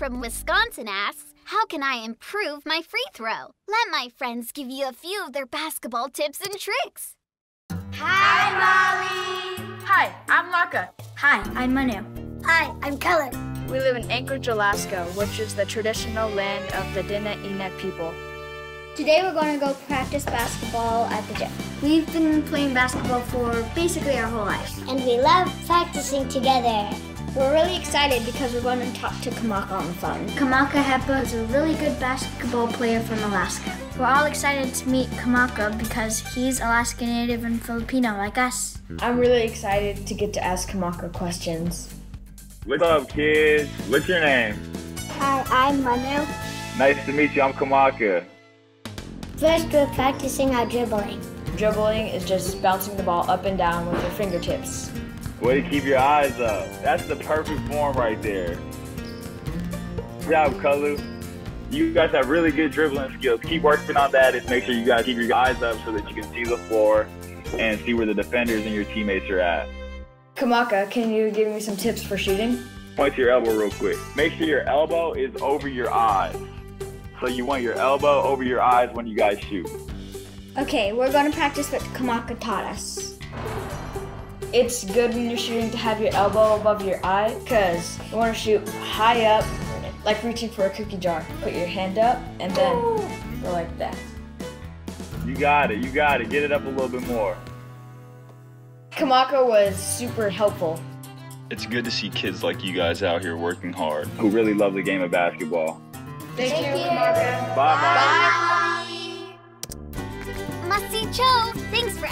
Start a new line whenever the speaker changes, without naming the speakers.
from Wisconsin asks, How can I improve my free throw? Let my friends give you a few of their basketball tips and tricks.
Hi, Molly.
Hi, I'm Laka.
Hi, I'm Manu.
Hi, I'm Keller.
We live in Anchorage, Alaska, which is the traditional land of the Diné Inuit people.
Today we're going to go practice basketball at the gym. We've been playing basketball for basically our whole lives.
And we love practicing together.
We're really excited because we're going to talk to Kamaka on the phone. Kamaka Hepa is a really good basketball player from Alaska. We're all excited to meet Kamaka because he's Alaska Native and Filipino like us.
I'm really excited to get to ask Kamaka questions.
What's up, kids? What's your name?
Hi, I'm Manu.
Nice to meet you. I'm Kamaka.
First, we're practicing our dribbling.
Dribbling is just bouncing the ball up and down with your fingertips.
Way to keep your eyes up. That's the perfect form right there. Good job, Kalu. You guys have really good dribbling skills. Keep working on that and make sure you guys keep your eyes up so that you can see the floor and see where the defenders and your teammates are at.
Kamaka, can you give me some tips for shooting?
Point to your elbow real quick. Make sure your elbow is over your eyes. So you want your elbow over your eyes when you guys shoot.
Okay, we're going to practice what Kamaka taught us.
It's good when you're shooting to have your elbow above your eye because you want to shoot high up, like reaching for a cookie jar. Put your hand up and then go like that.
You got it. You got it. Get it up a little bit more.
Kamaka was super helpful.
It's good to see kids like you guys out here working hard.
Who really love the game of basketball.
Thank, Thank you, Kamaka.
Bye, Bye.
Mahsi' choo, thanks for